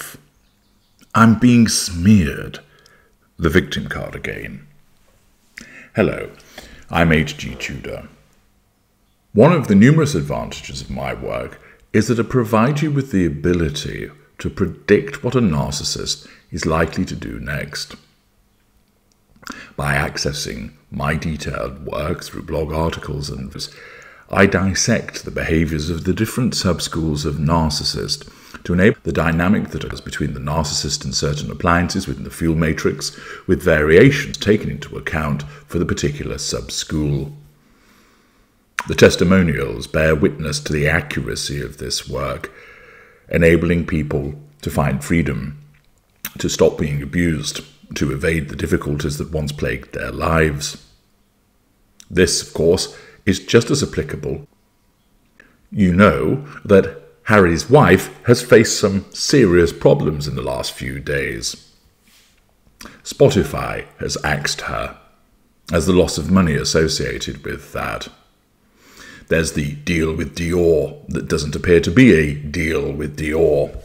wife. I'm being smeared. The victim card again. Hello, I'm H.G. Tudor. One of the numerous advantages of my work is that it provides you with the ability to predict what a narcissist is likely to do next. By accessing my detailed work through blog articles and I dissect the behaviors of the different subschools of narcissist to enable the dynamic that occurs between the narcissist and certain appliances within the fuel matrix, with variations taken into account for the particular sub school. The testimonials bear witness to the accuracy of this work, enabling people to find freedom, to stop being abused, to evade the difficulties that once plagued their lives. This, of course, is just as applicable. You know that Harry's wife has faced some serious problems in the last few days. Spotify has axed her, as the loss of money associated with that. There's the deal with Dior that doesn't appear to be a deal with Dior.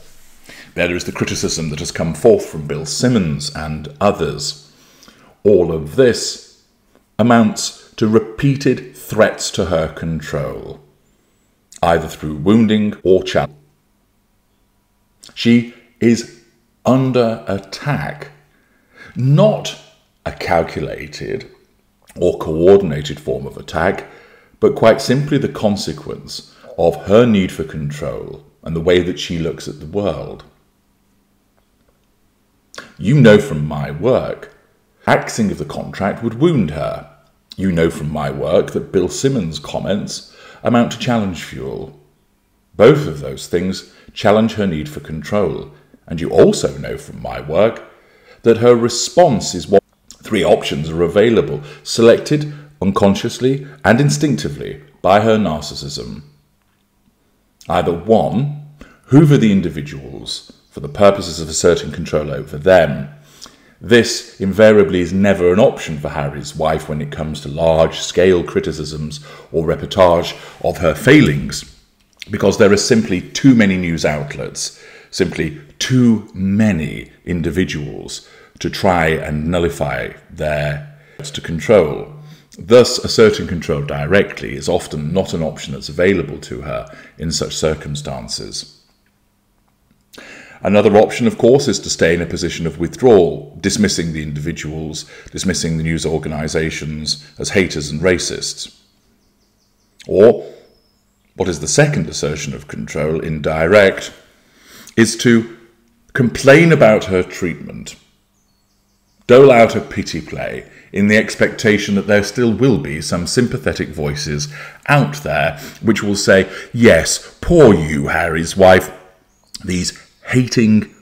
There is the criticism that has come forth from Bill Simmons and others. All of this amounts to repeated threats to her control either through wounding or challenge. She is under attack, not a calculated or coordinated form of attack, but quite simply the consequence of her need for control and the way that she looks at the world. You know from my work, axing of the contract would wound her. You know from my work that Bill Simmons' comments amount to challenge fuel. Both of those things challenge her need for control, and you also know from my work that her response is what three options are available, selected unconsciously and instinctively by her narcissism. Either one, hoover the individuals for the purposes of asserting control over them, this invariably is never an option for Harry's wife when it comes to large scale criticisms or reportage of her failings, because there are simply too many news outlets, simply too many individuals to try and nullify their to control. Thus, asserting control directly is often not an option that's available to her in such circumstances. Another option, of course, is to stay in a position of withdrawal, dismissing the individuals, dismissing the news organisations as haters and racists. Or, what is the second assertion of control, indirect, is to complain about her treatment, dole out a pity play in the expectation that there still will be some sympathetic voices out there which will say, Yes, poor you, Harry's wife. These hating,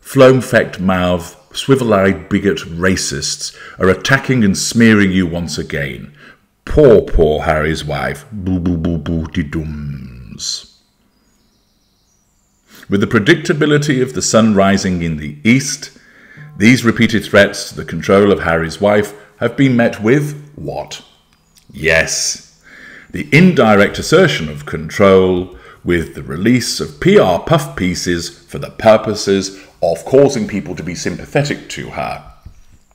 phloem fecked mouth, swivel eyed bigot racists are attacking and smearing you once again. Poor, poor Harry's wife. Boo, boo, boo, boo, de dums. With the predictability of the sun rising in the east, these repeated threats to the control of Harry's wife have been met with what? Yes, the indirect assertion of control with the release of PR puff pieces for the purposes of causing people to be sympathetic to her.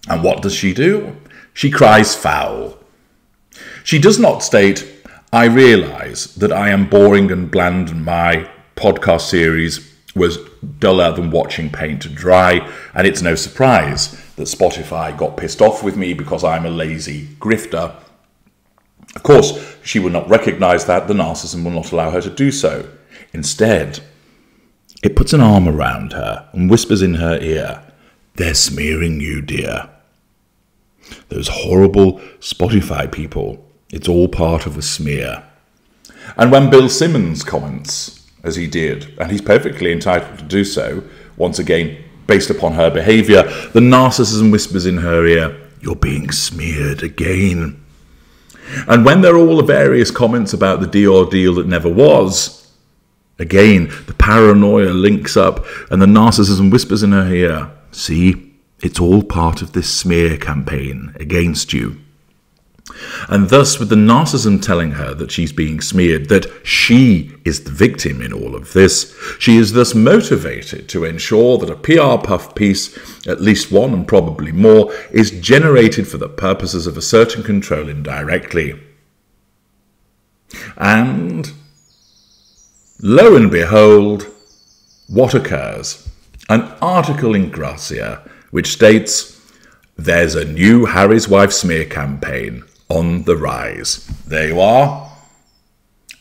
And what does she do? She cries foul. She does not state, I realise that I am boring and bland and my podcast series was duller than watching paint dry, and it's no surprise that Spotify got pissed off with me because I'm a lazy grifter of course, she will not recognize that, the narcissism will not allow her to do so. Instead, it puts an arm around her and whispers in her ear, They're smearing you, dear. Those horrible Spotify people, it's all part of a smear. And when Bill Simmons comments, as he did, and he's perfectly entitled to do so, once again, based upon her behaviour, the narcissism whispers in her ear, You're being smeared again. And when there are all the various comments about the Dior deal that never was, again, the paranoia links up and the narcissism whispers in her ear, see, it's all part of this smear campaign against you. And thus, with the narcissism telling her that she's being smeared, that she is the victim in all of this, she is thus motivated to ensure that a PR puff piece, at least one and probably more, is generated for the purposes of asserting control indirectly. And lo and behold, what occurs? An article in Grazia which states there's a new Harry's Wife smear campaign on the rise. There you are.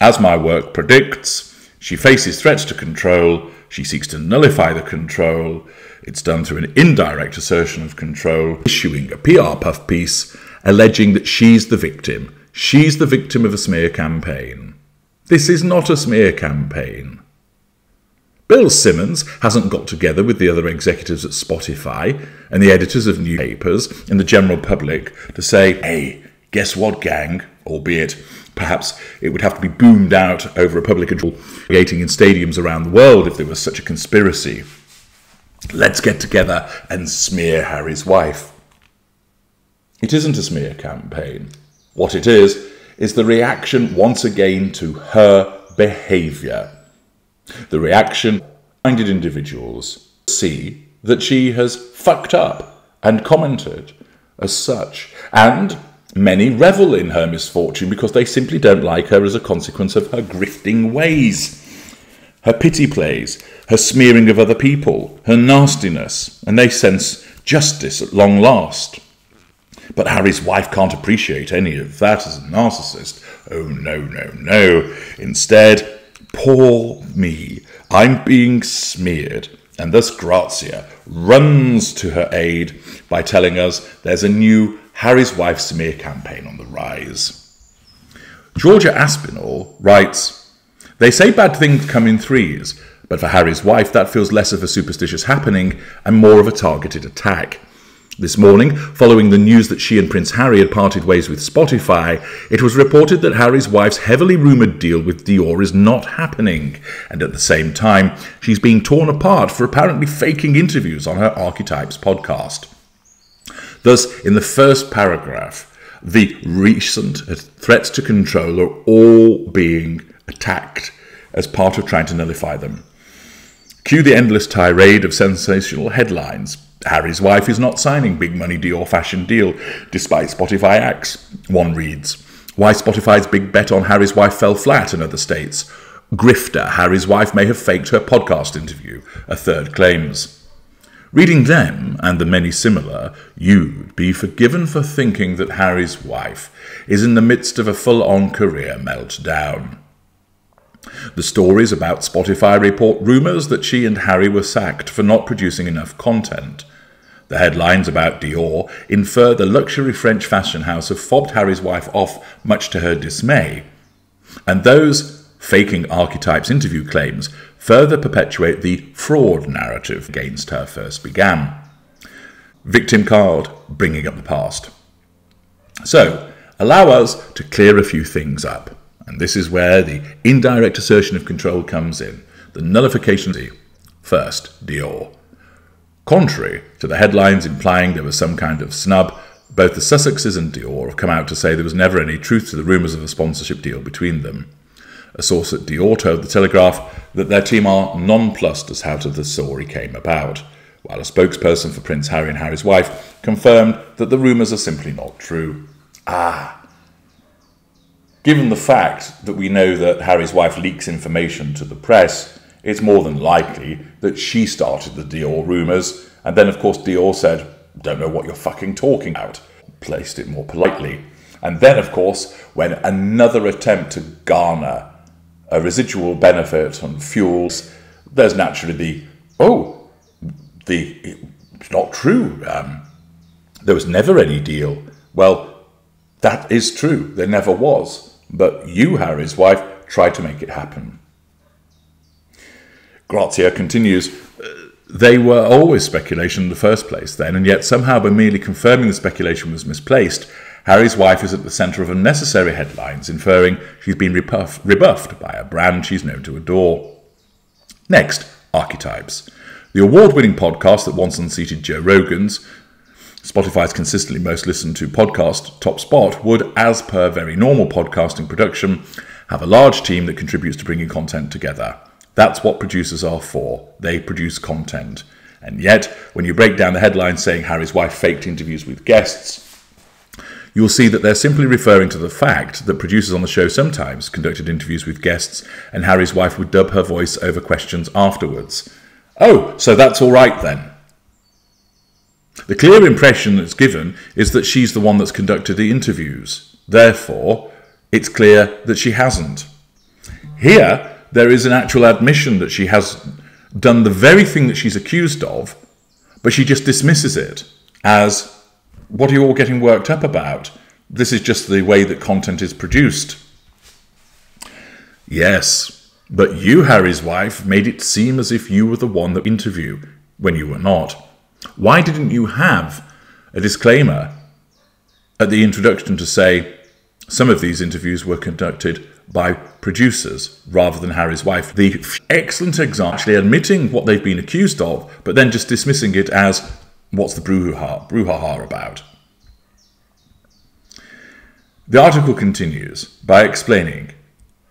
As my work predicts, she faces threats to control, she seeks to nullify the control. It's done through an indirect assertion of control, issuing a PR puff piece alleging that she's the victim. She's the victim of a smear campaign. This is not a smear campaign. Bill Simmons hasn't got together with the other executives at Spotify and the editors of newspapers and the general public to say, hey, guess what, gang? Albeit, perhaps it would have to be boomed out over a public control creating in stadiums around the world if there was such a conspiracy. Let's get together and smear Harry's wife. It isn't a smear campaign. What it is, is the reaction once again to her behaviour. The reaction minded individuals see that she has fucked up and commented as such. And many revel in her misfortune because they simply don't like her as a consequence of her grifting ways, her pity plays, her smearing of other people, her nastiness, and they sense justice at long last. But Harry's wife can't appreciate any of that as a narcissist. Oh, no, no, no. Instead, Poor me, I'm being smeared. And thus Grazia runs to her aid by telling us there's a new Harry's Wife smear campaign on the rise. Georgia Aspinall writes They say bad things come in threes, but for Harry's wife, that feels less of a superstitious happening and more of a targeted attack. This morning, following the news that she and Prince Harry had parted ways with Spotify, it was reported that Harry's wife's heavily rumoured deal with Dior is not happening, and at the same time, she's being torn apart for apparently faking interviews on her Archetypes podcast. Thus, in the first paragraph, the recent threats to control are all being attacked as part of trying to nullify them. Cue the endless tirade of sensational headlines Harry's wife is not signing big money Dior fashion deal, despite Spotify acts. One reads, Why Spotify's big bet on Harry's wife fell flat in other states. Grifter, Harry's wife may have faked her podcast interview, a third claims. Reading them, and the many similar, you'd be forgiven for thinking that Harry's wife is in the midst of a full on career meltdown. The stories about Spotify report rumours that she and Harry were sacked for not producing enough content. The headlines about Dior infer the luxury French fashion house have fobbed Harry's wife off, much to her dismay. And those faking archetypes interview claims further perpetuate the fraud narrative against her first began. Victim card, bringing up the past. So, allow us to clear a few things up. And this is where the indirect assertion of control comes in. The nullification. First, Dior. Contrary to the headlines implying there was some kind of snub, both the Sussexes and Dior have come out to say there was never any truth to the rumours of a sponsorship deal between them. A source at Dior told The Telegraph that their team are nonplussed as how the story came about, while a spokesperson for Prince Harry and Harry's wife confirmed that the rumours are simply not true. Ah. Given the fact that we know that Harry's wife leaks information to the press, it's more than likely that she started the Dior rumours, and then, of course, Dior said, Don't know what you're fucking talking about, placed it more politely. And then, of course, when another attempt to garner a residual benefit on fuels, there's naturally the, oh, the, it's not true. Um, there was never any deal. Well, that is true. There never was. But you, Harry's wife, tried to make it happen. Grazia continues, they were always speculation in the first place then, and yet somehow by merely confirming the speculation was misplaced, Harry's wife is at the centre of unnecessary headlines, inferring she's been rebuff- rebuffed by a brand she's known to adore. Next, Archetypes. The award winning podcast that once unseated Joe Rogan's Spotify's consistently most listened to podcast, Top Spot, would, as per very normal podcasting production, have a large team that contributes to bringing content together. That's what producers are for. They produce content. And yet, when you break down the headlines saying Harry's wife faked interviews with guests, you'll see that they're simply referring to the fact that producers on the show sometimes conducted interviews with guests and Harry's wife would dub her voice over questions afterwards. Oh, so that's all right then. The clear impression that's given is that she's the one that's conducted the interviews. Therefore, it's clear that she hasn't. Here, there is an actual admission that she has done the very thing that she's accused of, but she just dismisses it as what are you all getting worked up about? This is just the way that content is produced. Yes, but you, Harry's wife, made it seem as if you were the one that interview when you were not. Why didn't you have a disclaimer at the introduction to say some of these interviews were conducted by producers rather than Harry's wife? The excellent example, actually admitting what they've been accused of, but then just dismissing it as what's the brouhaha, brouhaha about? The article continues by explaining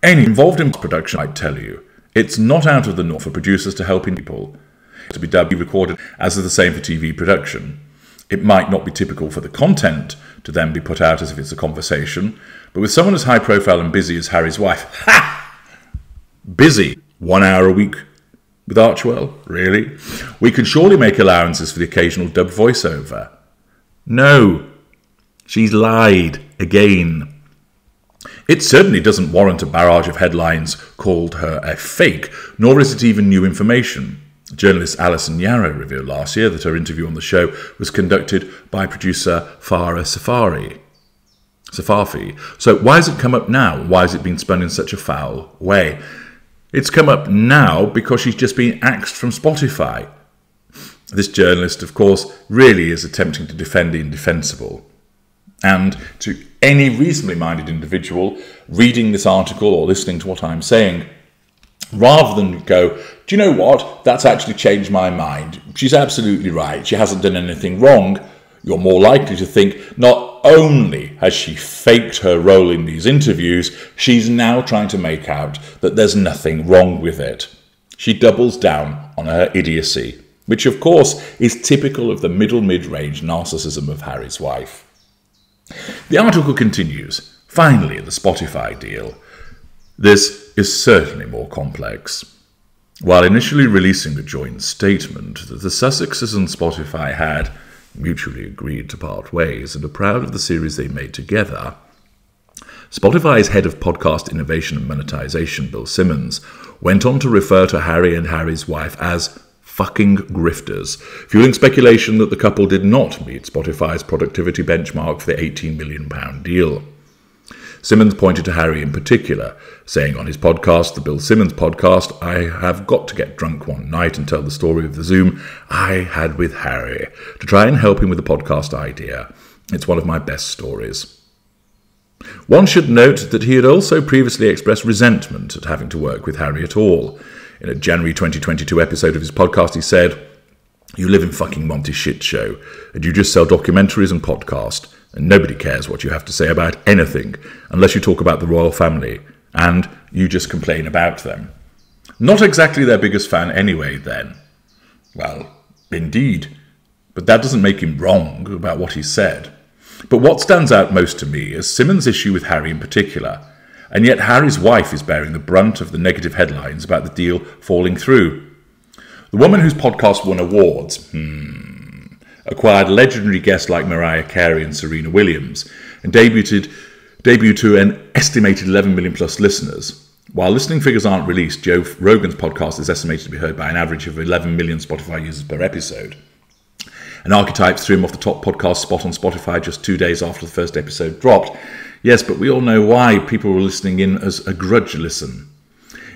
any involved in production, I tell you, it's not out of the norm for producers to help people to be dubbed, recorded, as is the same for TV production. It might not be typical for the content to then be put out as if it's a conversation, but with someone as high profile and busy as Harry's wife, ha! Busy, one hour a week with Archewell, really? We can surely make allowances for the occasional dub voiceover. No, she's lied again. It certainly doesn't warrant a barrage of headlines called her a fake, nor is it even new information. Journalist Alison Yarrow revealed last year that her interview on the show was conducted by producer Farah Safari. Safafi. So why has it come up now? Why has it been spun in such a foul way? It's come up now because she's just been axed from Spotify. This journalist, of course, really is attempting to defend the indefensible. And to any reasonably minded individual reading this article or listening to what I'm saying, rather than go, do you know what? That's actually changed my mind. She's absolutely right. She hasn't done anything wrong. You're more likely to think not only has she faked her role in these interviews, she's now trying to make out that there's nothing wrong with it. She doubles down on her idiocy, which of course is typical of the middle mid range narcissism of Harry's wife. The article continues. Finally, the Spotify deal. This is certainly more complex. While initially releasing a joint statement that the Sussexes and Spotify had mutually agreed to part ways and are proud of the series they made together, Spotify's head of podcast innovation and monetization, Bill Simmons, went on to refer to Harry and Harry's wife as fucking grifters, fueling speculation that the couple did not meet Spotify's productivity benchmark for the £18 million deal. Simmons pointed to Harry in particular, saying on his podcast, the Bill Simmons podcast, I have got to get drunk one night and tell the story of the Zoom I had with Harry to try and help him with the podcast idea. It's one of my best stories. One should note that he had also previously expressed resentment at having to work with Harry at all. In a January 2022 episode of his podcast, he said, You live in fucking Montecito, and you just sell documentaries and podcast and nobody cares what you have to say about anything unless you talk about the royal family and you just complain about them. Not exactly their biggest fan anyway, then. Well, indeed. But that doesn't make him wrong about what he said. But what stands out most to me is Simmons' issue with Harry in particular, and yet Harry's wife is bearing the brunt of the negative headlines about the deal falling through. The woman whose podcast won awards, hmm, acquired legendary guests like Mariah Carey and Serena Williams, and debuted debuted to an estimated 11 million plus listeners. While listening figures aren't released, Joe Rogan's podcast is estimated to be heard by an average of 11 million Spotify users per episode. And Archetypes threw him off the top podcast spot on Spotify just two days after the first episode dropped. Yes, but we all know why people were listening in as a grudge listen.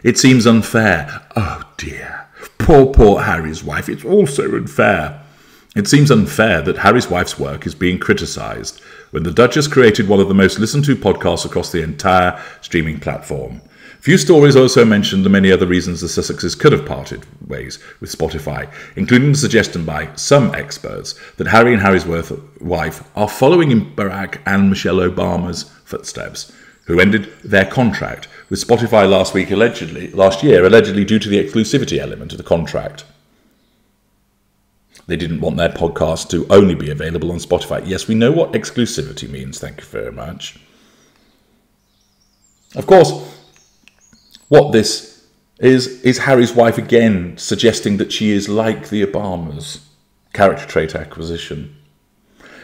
It seems unfair. Oh dear. Poor, poor Harry's wife. It's all so unfair. It seems unfair that Harry's wife's work is being criticised when the Duchess created one of the most listened to podcasts across the entire streaming platform. Few stories also mentioned the many other reasons the Sussexes could have parted ways with Spotify, including the suggestion by some experts that Harry and Harry's wife are following in Barack and Michelle Obama's footsteps, who ended their contract with Spotify last week allegedly last year, allegedly due to the exclusivity element of the contract. They didn't want their podcast to only be available on Spotify. Yes, we know what exclusivity means, thank you very much. Of course, what this is, is Harry's wife again suggesting that she is like the Obamas, character trait acquisition,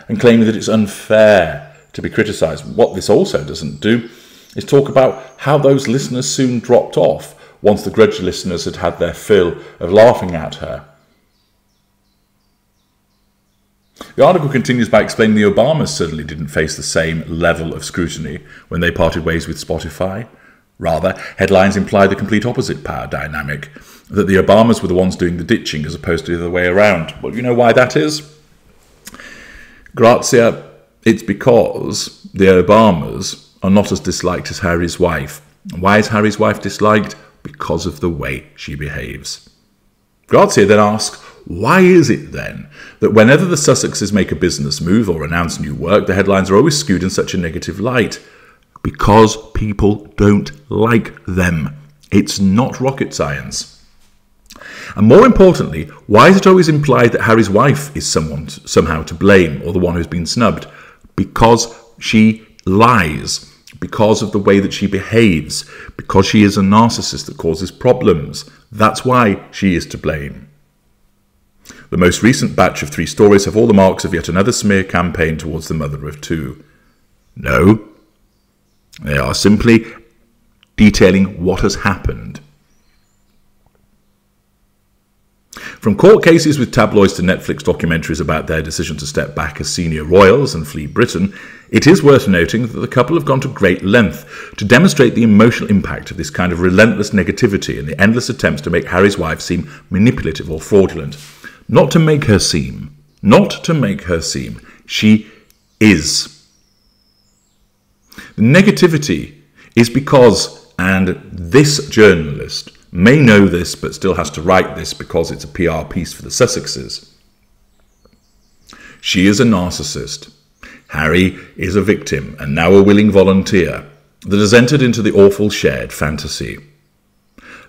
and claiming that it's unfair to be criticised. What this also doesn't do is talk about how those listeners soon dropped off once the grudge listeners had had their fill of laughing at her. The article continues by explaining the Obamas certainly didn't face the same level of scrutiny when they parted ways with Spotify. Rather, headlines imply the complete opposite power dynamic that the Obamas were the ones doing the ditching as opposed to the other way around. Well, you know why that is? Grazia, it's because the Obamas are not as disliked as Harry's wife. Why is Harry's wife disliked? Because of the way she behaves. Grazia then asks, why is it then that whenever the Sussexes make a business move or announce new work, the headlines are always skewed in such a negative light? because people don't like them. It's not rocket science. And more importantly, why is it always implied that Harry's wife is someone somehow to blame or the one who's been snubbed? Because she lies, because of the way that she behaves, because she is a narcissist that causes problems. That's why she is to blame. The most recent batch of three stories have all the marks of yet another smear campaign towards the mother of two. No, they are simply detailing what has happened. From court cases with tabloids to Netflix documentaries about their decision to step back as senior royals and flee Britain, it is worth noting that the couple have gone to great length to demonstrate the emotional impact of this kind of relentless negativity and the endless attempts to make Harry's wife seem manipulative or fraudulent. Not to make her seem, not to make her seem, she is the negativity is because, and this journalist may know this but still has to write this because it's a PR piece for the Sussexes. She is a narcissist. Harry is a victim and now a willing volunteer that has entered into the awful shared fantasy.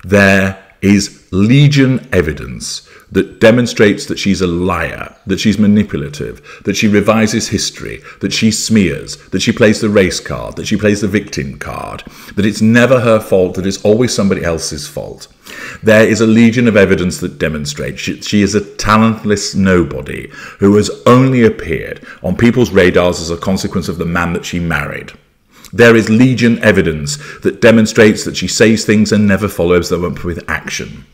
There is legion evidence that demonstrates that she's a liar, that she's manipulative, that she revises history, that she smears, that she plays the race card, that she plays the victim card, that it's never her fault, that it's always somebody else's fault. There is a legion of evidence that demonstrates she, she is a talentless nobody who has only appeared on people's radars as a consequence of the man that she married. There is legion evidence that demonstrates that she says things and never follows them up with action.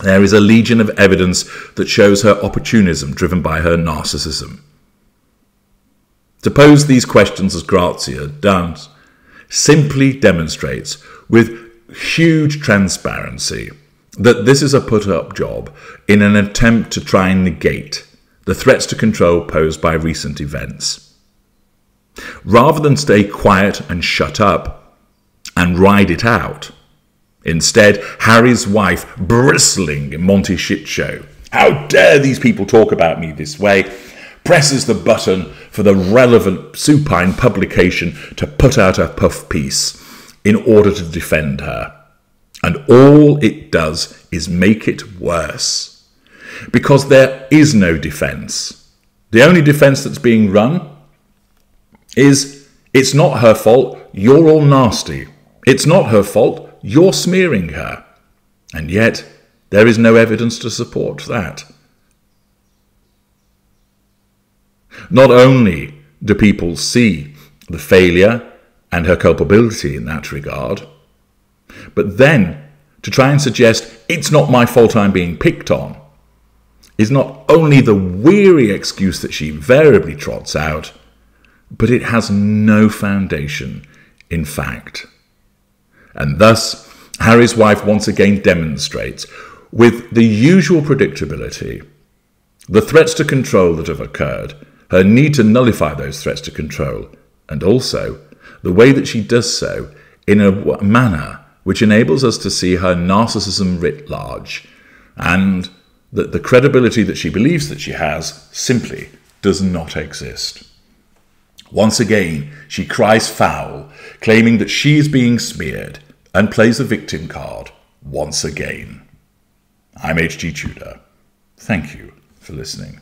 There is a legion of evidence that shows her opportunism driven by her narcissism. To pose these questions as Grazia does simply demonstrates with huge transparency that this is a put up job in an attempt to try and negate the threats to control posed by recent events. Rather than stay quiet and shut up and ride it out, Instead, Harry's wife, bristling in Montecito, how dare these people talk about me this way, presses the button for the relevant supine publication to put out a puff piece in order to defend her. And all it does is make it worse. Because there is no defence. The only defence that's being run is it's not her fault, you're all nasty. It's not her fault, you're smearing her. And yet, there is no evidence to support that. Not only do people see the failure and her culpability in that regard, but then to try and suggest it's not my fault I'm being picked on is not only the weary excuse that she invariably trots out, but it has no foundation in fact. And thus, Harry's wife once again demonstrates, with the usual predictability, the threats to control that have occurred, her need to nullify those threats to control, and also the way that she does so in a manner which enables us to see her narcissism writ large, and that the credibility that she believes that she has simply does not exist. Once again, she cries foul, claiming that she is being smeared, and plays the victim card once again. I'm H.G. Tudor. Thank you for listening.